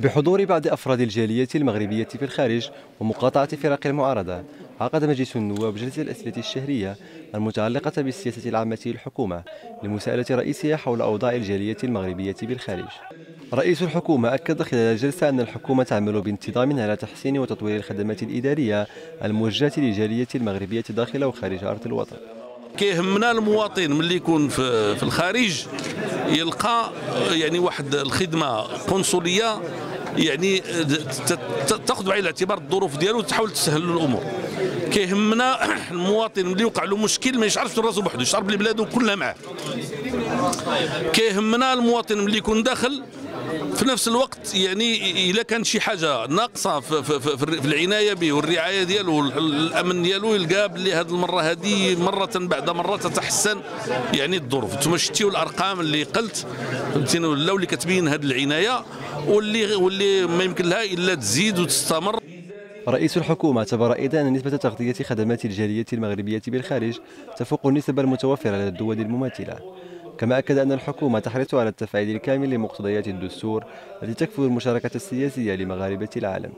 بحضور بعض أفراد الجالية المغربية في الخارج ومقاطعة فرق المعارضة عقد مجلس النواب جلسة الأسئلة الشهرية المتعلقة بالسياسة العامة للحكومة لمساءلة رئيسها حول أوضاع الجالية المغربية بالخارج. رئيس الحكومة أكد خلال الجلسة أن الحكومة تعمل بانتظام على تحسين وتطوير الخدمات الإدارية الموجهة للجالية المغربية داخل وخارج أرض الوطن. كيهمنا المواطن ملي يكون في الخارج يلقى يعني واحد الخدمة قنصلية يعني تاخذ بعين الاعتبار الظروف ديالو وتحاول تسهل له الأمور. كيهمنا المواطن ملي يوقع له مشكل ما يشعرش راسو بوحدو يشعر بلي بلادو كلها معاه. كيهمنا المواطن ملي يكون داخل في نفس الوقت يعني اذا كان شي حاجة ناقصة في, في, في, العناية به والرعاية ديالو والامن ديالو يلقى بلي هذه المرة هذه مرة بعد مرة تتحسن. يعني الظروف. أنتم شتيو الأرقام اللي قلت فهمتيني؟ ولا اللي كتبين هذه العناية واللي واللي ما يمكن لها إلا تزيد وتستمر. رئيس الحكومة اعتبر أيضا أن نسبة تغطية خدمات الجالية المغربية بالخارج تفوق النسب المتوفرة لدى الدول المماثلة كما أكد أن الحكومة تحرص على التفعيل الكامل لمقتضيات الدستور التي تكفل المشاركة السياسية لمغاربة العالم.